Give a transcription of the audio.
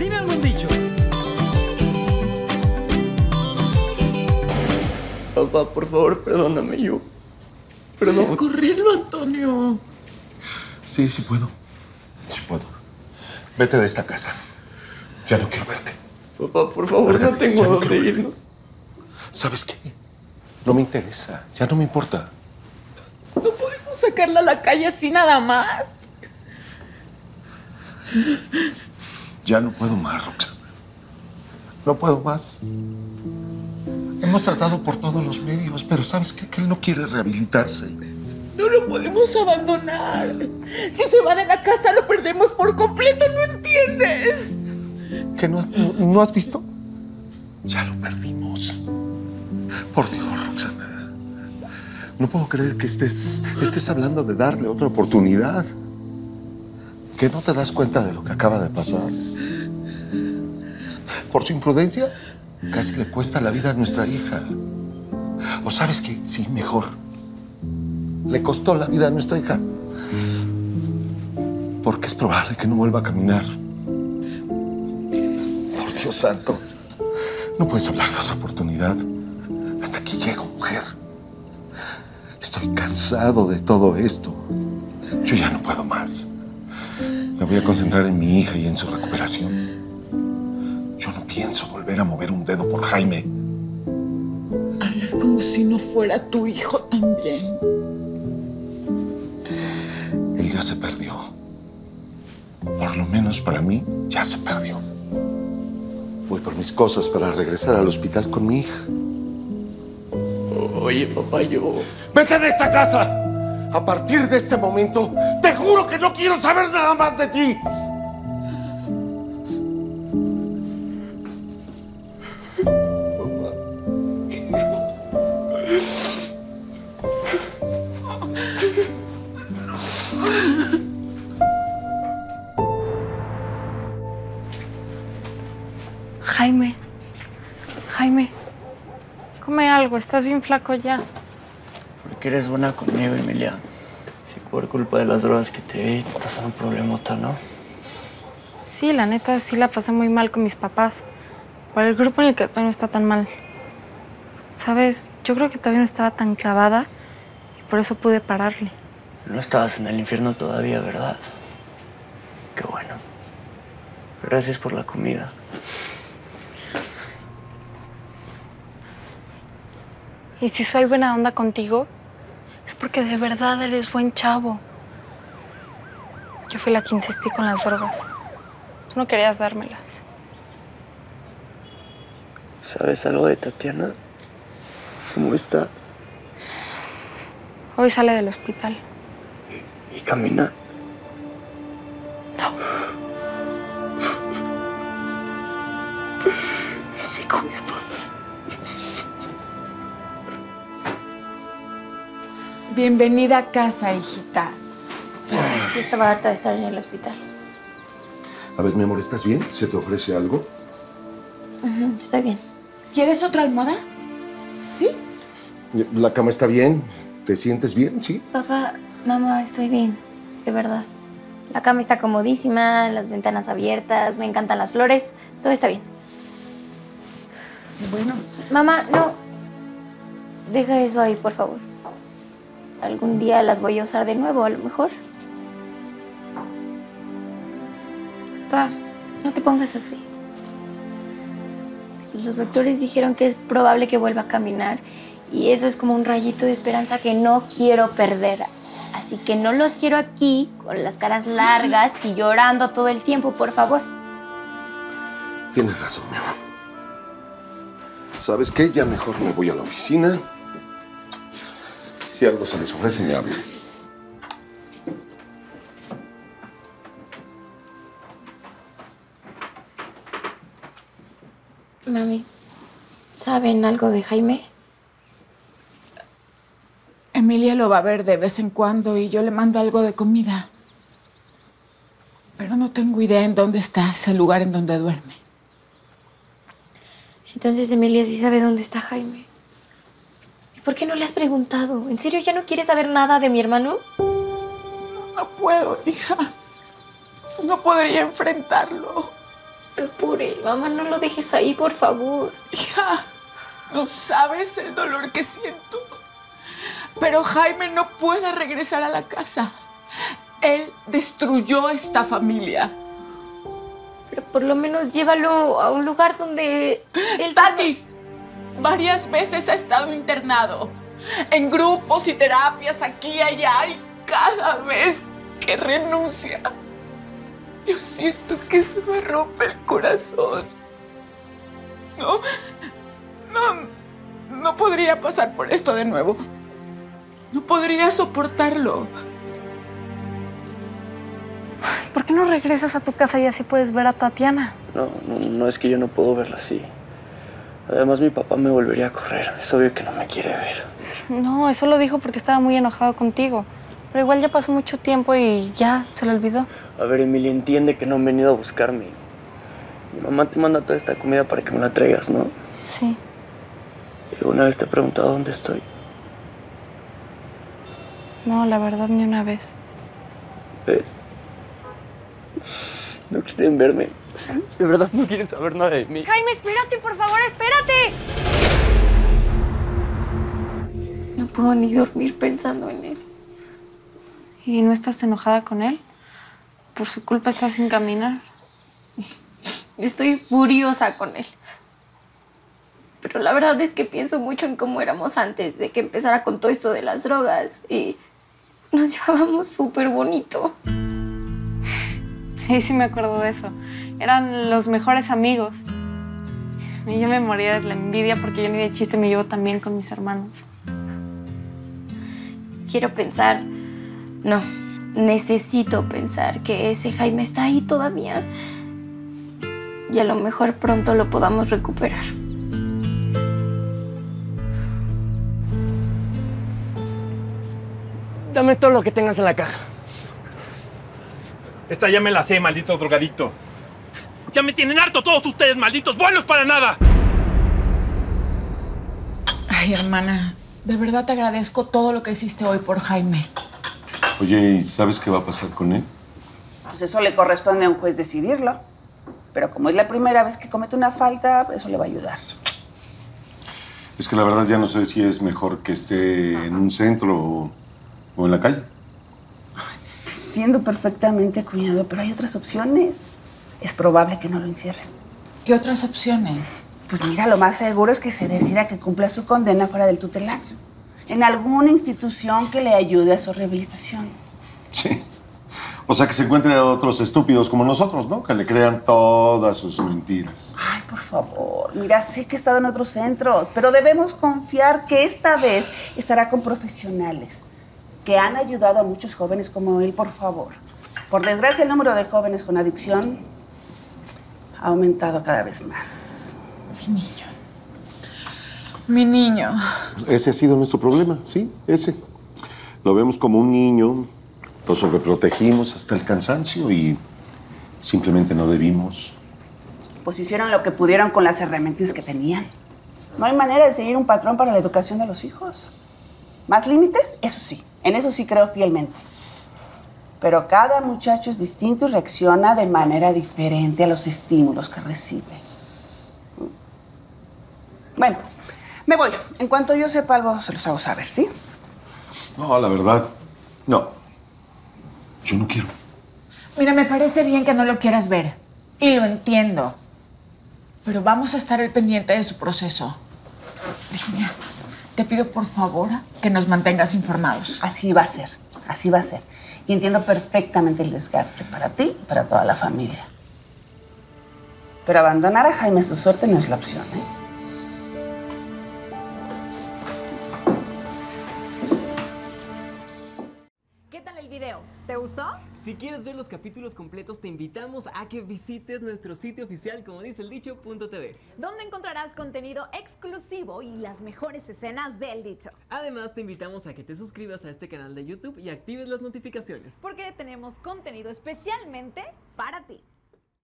Dime algún dicho. Papá, por favor, perdóname yo. Puedes Perdón. correrlo, Antonio. Sí, sí puedo. Sí puedo. Vete de esta casa. Ya no quiero verte. Papá, por favor, no tengo a dónde irnos. ¿Sabes qué? No me interesa. Ya no me importa. No podemos sacarla a la calle así nada más. Ya no puedo más, Roxana. No puedo más. Hemos tratado por todos los medios, pero ¿sabes qué? Que él no quiere rehabilitarse. No lo podemos abandonar. Si se va de la casa, lo perdemos por completo, ¿no entiendes? ¿Que no, no, no has visto? Ya lo perdimos. Por Dios, Roxana. No puedo creer que estés, estés hablando de darle otra oportunidad. ¿Que no te das cuenta de lo que acaba de pasar? Por su imprudencia, casi le cuesta la vida a nuestra hija. ¿O sabes qué? Sí, mejor. Le costó la vida a nuestra hija. Porque es probable que no vuelva a caminar. Por Dios santo. No puedes hablar de otra oportunidad. Hasta aquí llego, mujer. Estoy cansado de todo esto. Yo ya no voy a concentrar en mi hija y en su recuperación. Yo no pienso volver a mover un dedo por Jaime. Hablas como si no fuera tu hijo también. Él ya se perdió. Por lo menos para mí, ya se perdió. Voy por mis cosas para regresar al hospital con mi hija. Oye, papá, yo. ¡Vete de esta casa! A partir de este momento, juro que no quiero saber nada más de ti. Jaime. Jaime. Come algo, estás bien flaco ya. Porque eres buena conmigo, Emilia. Por culpa de las drogas que te estás en un problemota, ¿no? Sí, la neta, sí la pasé muy mal con mis papás. Pero el grupo en el que estoy no está tan mal. Sabes, yo creo que todavía no estaba tan clavada y por eso pude pararle. No estabas en el infierno todavía, ¿verdad? Qué bueno. Gracias por la comida. Y si soy buena onda contigo, porque de verdad eres buen chavo. Yo fui la que insistí con las drogas. Tú no querías dármelas. ¿Sabes algo de Tatiana? ¿Cómo está? Hoy sale del hospital. ¿Y camina? Bienvenida a casa, hijita. Yo estaba harta de estar en el hospital. A ver, mi amor, ¿estás bien? ¿Se te ofrece algo? Estoy bien. ¿Quieres otra almohada? ¿Sí? La cama está bien. ¿Te sientes bien? Sí. Papá, mamá, estoy bien. De verdad. La cama está comodísima, las ventanas abiertas, me encantan las flores. Todo está bien. Bueno, Mamá, no. Deja eso ahí, por favor. Algún día las voy a usar de nuevo, a lo mejor. Pa, no te pongas así. Los doctores dijeron que es probable que vuelva a caminar y eso es como un rayito de esperanza que no quiero perder. Así que no los quiero aquí con las caras largas y llorando todo el tiempo, por favor. Tienes razón, mi amor. ¿Sabes qué? Ya mejor me voy a la oficina. Si algo se les ofrece, me hablan. Mami, ¿saben algo de Jaime? Emilia lo va a ver de vez en cuando y yo le mando algo de comida. Pero no tengo idea en dónde está ese lugar en donde duerme. Entonces Emilia sí sabe dónde está Jaime. ¿Y por qué no le has preguntado? ¿En serio ya no quieres saber nada de mi hermano? No puedo, hija. No podría enfrentarlo. Pero por él, mamá, no lo dejes ahí, por favor. Hija, no sabes el dolor que siento. Pero Jaime no puede regresar a la casa. Él destruyó esta familia. Pero por lo menos llévalo a un lugar donde él... Tatis, varias veces ha estado internado. En grupos y terapias aquí y allá. Y cada vez que renuncia, yo siento que se me rompe el corazón. No, no, no podría pasar por esto de nuevo. No podría soportarlo. ¿Por qué no regresas a tu casa y así puedes ver a Tatiana? No, no, no es que yo no puedo verla así. Además, mi papá me volvería a correr. Es obvio que no me quiere ver. No, eso lo dijo porque estaba muy enojado contigo. Pero igual ya pasó mucho tiempo y ya se lo olvidó. A ver, Emilia, entiende que no han venido a buscarme. Mi mamá te manda toda esta comida para que me la traigas, ¿no? Sí. ¿Y alguna vez te he preguntado dónde estoy? No, la verdad, ni una vez. ¿Ves? No quieren verme. De verdad no quieren saber nada de mí. Jaime, espérate, por favor, espérate. No puedo ni dormir pensando en él. ¿Y no estás enojada con él? ¿Por su culpa estás sin caminar? Estoy furiosa con él. Pero la verdad es que pienso mucho en cómo éramos antes de que empezara con todo esto de las drogas y nos llevábamos súper bonito. Sí, sí me acuerdo de eso. Eran los mejores amigos. Y yo me moría de la envidia porque yo ni de chiste me llevo tan bien con mis hermanos. Quiero pensar, no, necesito pensar que ese Jaime está ahí todavía y a lo mejor pronto lo podamos recuperar. Dame todo lo que tengas en la caja. Esta ya me la sé, maldito drogadicto. Ya me tienen harto todos ustedes, malditos buenos para nada. Ay, hermana, de verdad te agradezco todo lo que hiciste hoy por Jaime. Oye, ¿y sabes qué va a pasar con él? Pues eso le corresponde a un juez decidirlo. Pero como es la primera vez que comete una falta, eso le va a ayudar. Es que la verdad ya no sé si es mejor que esté en un centro o, o en la calle. Entiendo perfectamente, cuñado, pero hay otras opciones. Es probable que no lo encierren. ¿Qué otras opciones? Pues mira, lo más seguro es que se decida que cumpla su condena fuera del tutelar. En alguna institución que le ayude a su rehabilitación. Sí. O sea, que se encuentre a otros estúpidos como nosotros, ¿no? Que le crean todas sus mentiras. Ay, por favor. Mira, sé que he estado en otros centros, pero debemos confiar que esta vez estará con profesionales que han ayudado a muchos jóvenes como él, por favor. Por desgracia, el número de jóvenes con adicción ha aumentado cada vez más. Mi niño. Mi niño. Ese ha sido nuestro problema, sí, ese. Lo vemos como un niño, lo sobreprotegimos hasta el cansancio y simplemente no debimos. Pues hicieron lo que pudieron con las herramientas que tenían. No hay manera de seguir un patrón para la educación de los hijos. ¿Más límites? Eso sí, en eso sí creo fielmente. Pero cada muchacho es distinto y reacciona de manera diferente a los estímulos que recibe. Bueno, me voy. En cuanto yo sepa algo, se los hago saber, ¿sí? No, la verdad, no. Yo no quiero. Mira, me parece bien que no lo quieras ver. Y lo entiendo. Pero vamos a estar al pendiente de su proceso. Virginia, te pido por favor que nos mantengas informados. Así va a ser, así va a ser. Y entiendo perfectamente el desgaste para ti y para toda la familia. Pero abandonar a Jaime a su suerte no es la opción, ¿eh? ¿Qué tal el video? ¿Te gustó? Si quieres ver los capítulos completos, te invitamos a que visites nuestro sitio oficial, como dice el dicho.tv. Donde encontrarás contenido exclusivo y las mejores escenas del dicho. Además, te invitamos a que te suscribas a este canal de YouTube y actives las notificaciones. Porque tenemos contenido especialmente para ti.